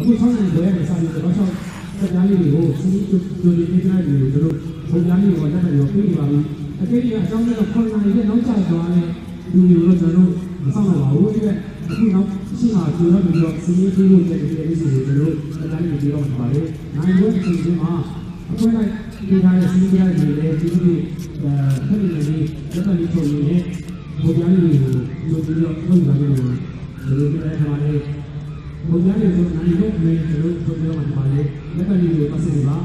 အခု6နိုင်ခွဲနဲ့စာပြီးတော့6ဆက်ကြားလေးတွေကိုစီးကျိုးကျိုးလေးပေးထားတယ်လို့တို့ပုံကြားလေးကိုလက်ထပ်ပြီးပြီးပါပြီအတိတ်ကအကြောင်းကတော့9နိုင်ရဲ့နောက်ကျသွားတဲ့လူတွေကိုကျွန်တော်တို့မဆောင်တော့ပါဘူးဒီကအခုနောက်ရှိမှကျိုးတော့ပြီးတော့စီးရေးပြီးလို့တဲ့ဒီလေးစီတွေတို့ဆက်ကြားလေးပြီးတော့ပါလေနိုင်ခွဲအချိန်ချင်းမှာအခုလိုက်ဒီထားတဲ့စီးကြားတွေလည်းဒီလိုအဲဖက်နေနေလက်ပတ်လေးထုတ်နေတယ်ပုံကြားလေးတွေကိုလိုပြီးတော့ထုတ်ပါလို့ဒီလိုပြတဲ့ခါလေး ဘုရားရဲ့ဆိုနိုင်တော့မေတို့ဆိုပြောမှပါလေလက်ကလေးကိုပတ်စင်ပါ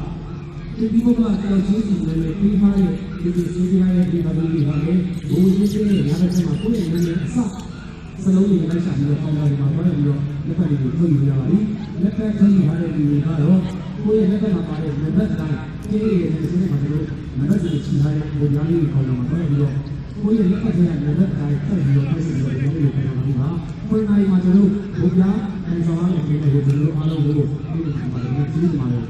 ဒီဒီဘကတောက်ချင်းစီလည်းပြီးထားရဲ့ဒီဒီစီပြရဲ့ဒီပါလေးတွေပါလေဘုရားရှင်ရဲ့ညာဘက်မှာကိုယ့်ရဲ့နာမည်အစစလုံးတွေလိုက်ရှာပြီးတော့ပေါင်းလိုက်ပါတော့ပြီးတော့လက်ကလေးကိုထုတ်ယူရပါလိလက်ကထုတ်ယူထားတဲ့ဒီတွေကတော့ကိုယ့်ရဲ့လက်ကမှာပါတဲ့နံပါတ်တိုင်းကျေးရည်ရဲ့ဒီစနေမှာတို့နံပါတ်တွေချီထားတဲ့ဘုရားလေးကိုခေါ်လာမှာတော့ပြီးတော့ကိုယ့်ရဲ့လက်ကထဲကနံပါတ်တိုင်းဆက်ပြီးတော့ပြင်ပြီးတော့ဒီလိုပြန်လာမှာပါခွင့်နိုင်မှာကျွန်တော်ဘုရား အန်ဆောင်ရတဲ့ဒီလိုဒီလိုအားလုံးကိုဒီလိုပြန်ပါတယ်ဒီလိုမှာတော့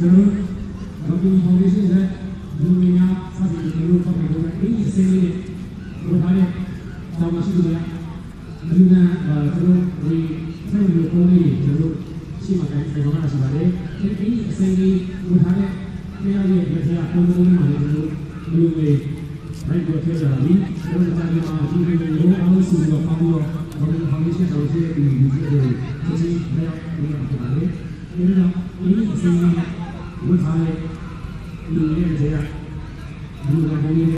ကျွန်တော်တို့ဘာလို့ဖောင်ဒေးရှင်းနဲ့လူငယ်များစသဖြင့်ကျွန်တော်တို့ပတ်ပြီးတော့အင်းကြီးစင်းလေးနဲ့ဘုရားရဲ့တာဝန်ရှိသူများလူနာကျွန်တော်ဒီဆက်လို့ပုံလေးကျွန်တော်ရှိမှတိုင်းကျွန်တော်ကရှိပါတယ်ဒီအင်းကြီးစင်းလေးဘုရားရဲ့တရားရဲ့ဒီတရားပုံပုံလေးမှာလည်းကျွန်တော်လူငယ်နိုင်တော့ပြောကြတာလीကျွန်တော်တို့ကဒီမှာဒီလိုမျိုးအားလုံးစုပြီးတော့ပေါင်းပြီးတော့ဘာလို့ဖောင်ဒေးရှင်းတော်ရှိတဲ့ဒီလူကြီးတွေဒီစီမရောက်နေမှာဖြစ်ပါတယ်ဒီ တော့အင်းကြီးစင်းလေးဝတ်